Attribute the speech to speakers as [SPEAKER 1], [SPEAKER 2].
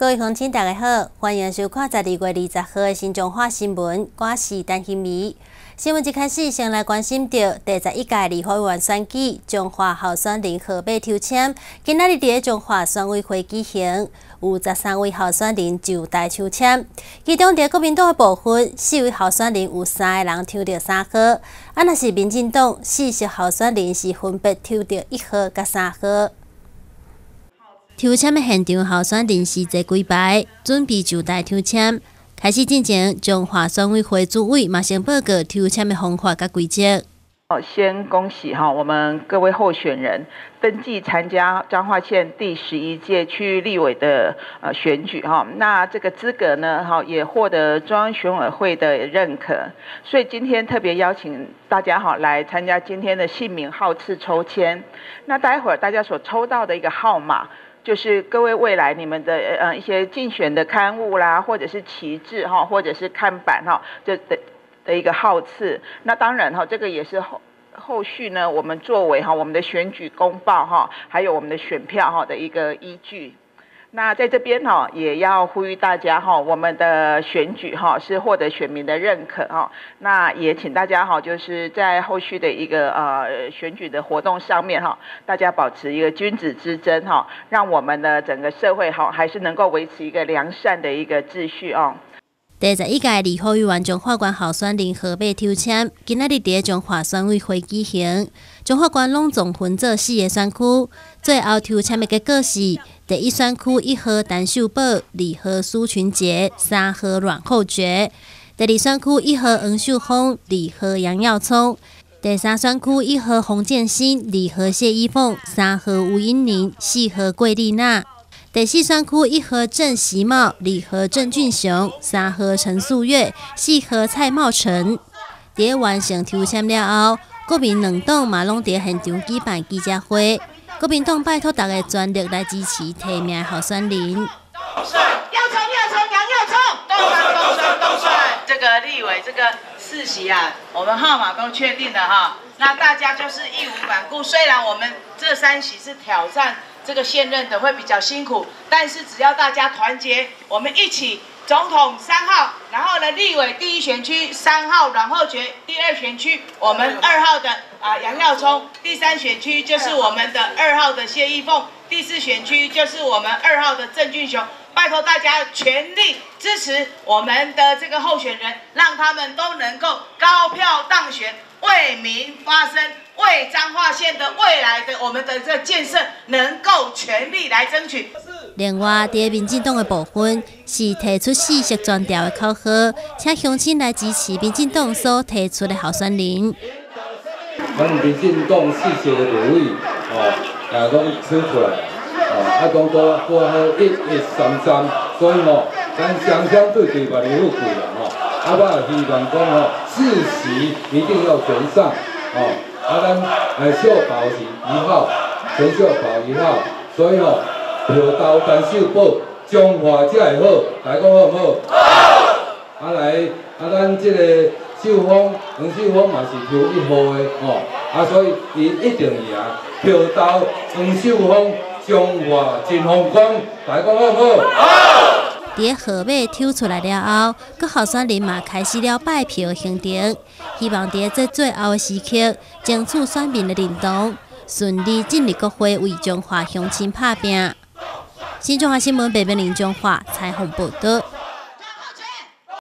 [SPEAKER 1] 各位乡亲，大家好，欢迎收看十二月二十号的新中华新闻，我是陈欣怡。新闻一开始，先来关心到第十一届立法委员选举，中华候选人河北抽签，今仔日伫中华选委会举行，有十三位候选人就台抽签，其中伫国民党的部分，四位候选人有三个人抽到三号，啊，若是民进党四十候选人是分别抽到一号甲三号。抽签的现场，候选人是坐几排，准备就台抽签。开始进行，中华选委会主委马先报告抽签的方法甲规则。
[SPEAKER 2] 哦，先恭喜哈，我们各位候选人登记参加彰化县第十一届区域立委的呃选举哈。那这个资格呢，哈也获得中央选委会的认可，所以今天特别邀请大家哈来参加今天的姓名号次抽签。那待会儿大家所抽到的一个号码。就是各位未来你们的呃一些竞选的刊物啦，或者是旗帜哈，或者是看板哈，这的的一个号次。那当然哈，这个也是后后续呢，我们作为哈我们的选举公报哈，还有我们的选票哈的一个依据。那在这边哈，也要呼吁大家哈，我们的选举哈是获得选民的认可哈。那也请大家哈，就是在后续的一个呃选举的活动上面哈，大家保持一个君子之争哈，让我们的整个社会哈还是能够维持一个良善的一个秩序哦。
[SPEAKER 1] 第十一届立法委员中法官候选人河北抽签，今仔日伫中华选委会举行，中法官拢总分做四个选区，最后抽签的结果是第一选区一号陈秀宝，二号苏群杰，三号阮厚觉；第二选区一号黄秀峰，二号杨耀聪；第三选区一号洪建新，二号谢依凤，三号吴英玲，四号桂丽娜。第四选区一河郑习茂，二号郑俊雄，三河陈素月，四河蔡茂成。伫完成抽签了后，国民两党马拢伫现场举办记者会。国民党拜托大家全力来支持提名候选人。
[SPEAKER 3] 要冲要冲杨要冲，动帅动帅动帅。这个立委这个四席啊，我们号码都确定了哈。那大家就是义无反顾，虽然我们这三席是挑战。这个现任的会比较辛苦，但是只要大家团结，我们一起总统三号，然后呢立委第一选区三号阮厚觉，第二选区我们二号的啊杨耀聪，第三选区就是我们的二号的谢依凤，第四选区就是我们二号的郑俊雄，拜托大家全力支持我们的这个候选人，让他们都能够高票当选，为民发声。为彰化县的未来的我们的这建设，能够全力来争取。
[SPEAKER 1] 另外，第民进党的部分是提出四色专调的考核，请乡亲来支持民进党所提出的候选人。
[SPEAKER 4] 咱民进党四色的努力，哦，也拢抽出来，哦，啊，讲多多好一一三三，所以吼，咱相相对对把礼物贵了，吼，啊，我希望讲吼，四席一定要全上，哦。啊，咱诶秀宝是一号，陈秀宝一号，所以吼票投陈秀宝，中华才会好，大家讲好唔好？好。啊来，啊咱即个秀峰，黄秀峰嘛是票一号的吼，啊所以伊一定赢。票投黄秀峰，中华真风光，大家讲好唔好？好。
[SPEAKER 1] 伫号码抽出来了后，各候选人嘛开始了拜票行程，希望伫这最后的时刻，争取选民的认同，顺利进入国会为中华乡亲拍拼。新中华新闻北边林中华采访报道。